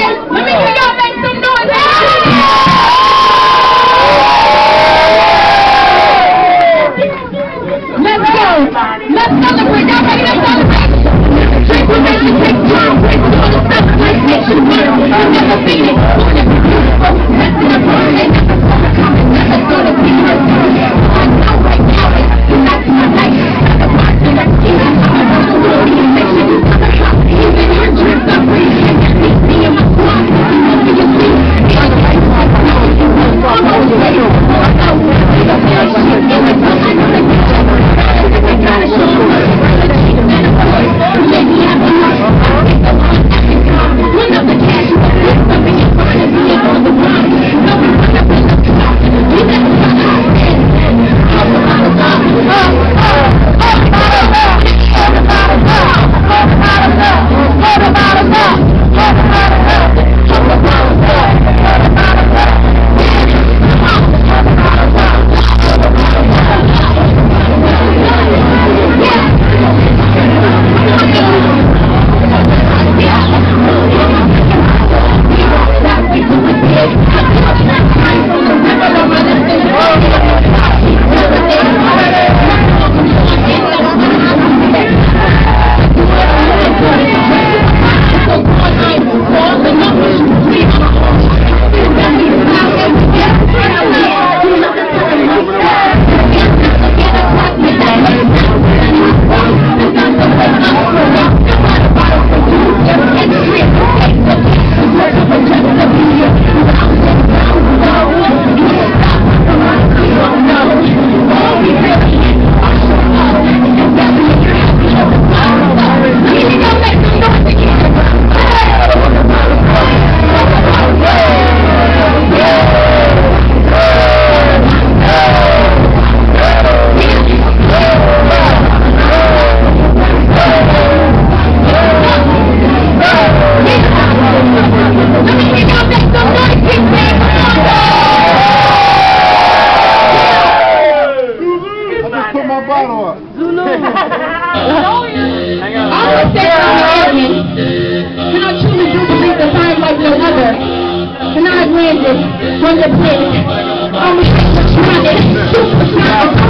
Let me bottle up. Zulu. All the states in the army cannot truly do believe the time like no other. Cannot land it from the place. the supersonic.